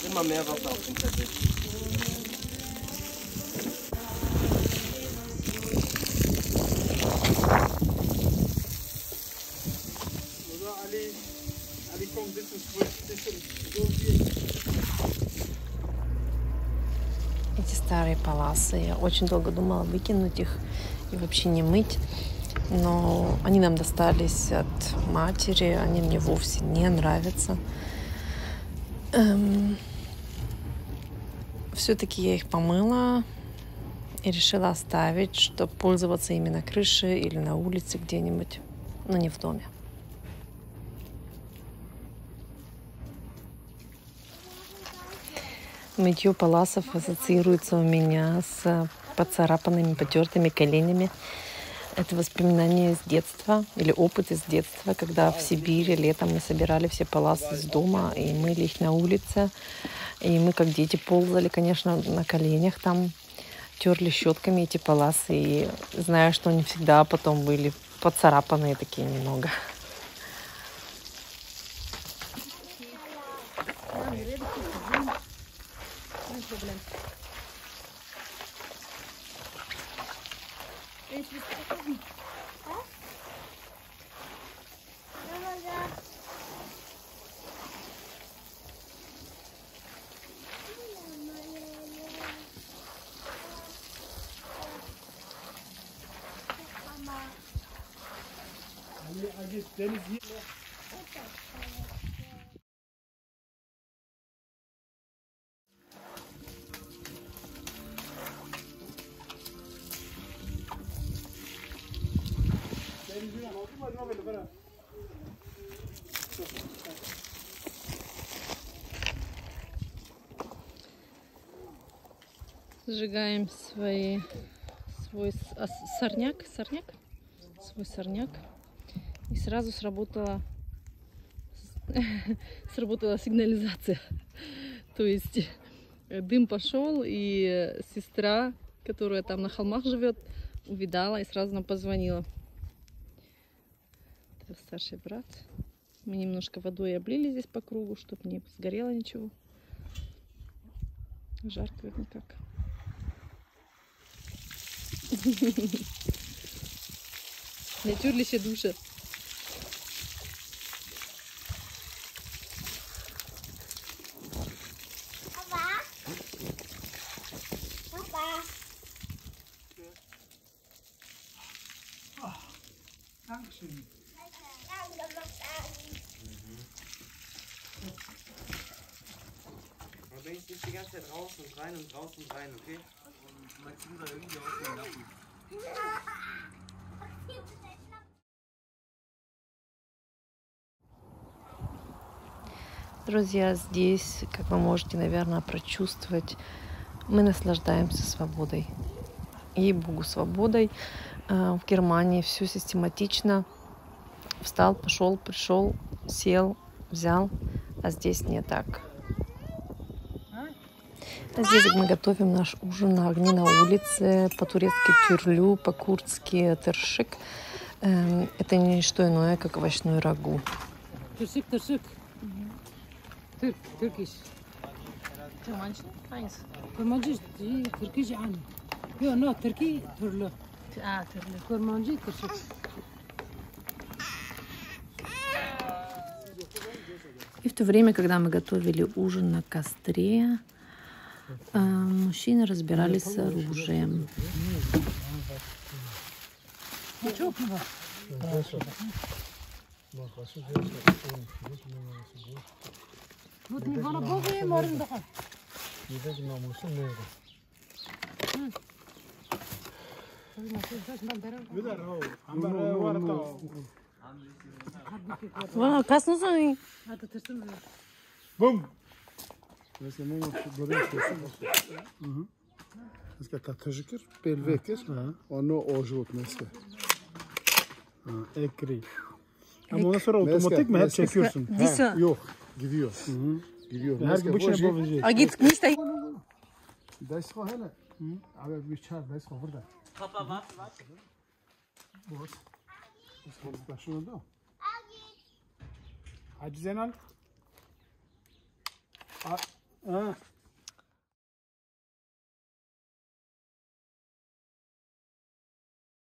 immer mehr Wasser auf dem Teppich. Эти старые паласы. Я очень долго думала выкинуть их и вообще не мыть. Но они нам достались от матери. Они мне вовсе не нравятся. Эм... Все-таки я их помыла и решила оставить, чтобы пользоваться ими на крыше или на улице где-нибудь, но не в доме. Мытье паласов ассоциируется у меня с поцарапанными, потертыми коленями. Это воспоминание с детства или опыт из детства, когда в Сибири летом мы собирали все паласы из дома и мыли их на улице. И мы, как дети, ползали, конечно, на коленях там, терли щетками эти паласы. И зная, что они всегда потом были поцарапанные такие немного. Ali, Ali, Deniz, Сжигаем свои, свой а, сорняк, сорняк, свой сорняк. И сразу сработала, сработала сигнализация. То есть э, дым пошел, и сестра, которая там на холмах живет, увидала и сразу нам позвонила. Это старший брат. Мы немножко водой облили здесь по кругу, чтобы не сгорело ничего. Жарко видно как. Papa. Papa. Dankeschön. Aber wenn ich nicht die ganze Zeit raus und rein und raus und rein, okay? Und mein da irgendwie aus dem Lappen. Друзья, здесь, как вы можете, наверное, прочувствовать, мы наслаждаемся свободой. Ей-богу, свободой. Э, В Германии все систематично. Встал, пошел, пришел, сел, взял. А здесь не так. А Здесь мы готовим наш ужин на огне на улице, по-турецки тюрлю, по-курдски тершик. Эм, Это не что иное, как овощной рагу. Tırşık tırşık. Türk, Turkish. Kurmancı değil, Turkish yani. Yok, no, Turkey türlü. Kurmancı tırşık. И в время, когда мы готовили ужин на костре, э, мужчины разбирались с оружием. Bu değil bana bu bir morun Wow, kasnı sen. Hadi tırsın mı? Bum. Mesela ne yok böyle istiyorsun. Hı hı. Mesela katajıkır, pelvekir. Onu ojuk mesela. Ekri. Ama ondan sonra otomatik mi hep çekiyorsun? Ha, yok, gidiyor. Hı hı. Gidiyor. Her bu şey yapabilecek. Aa gitmiş de. Daysko hele. Abi bir çar daysko burada. Kapa var. Bas. Hastalaşıyordu. Hadi Zenan. Ha.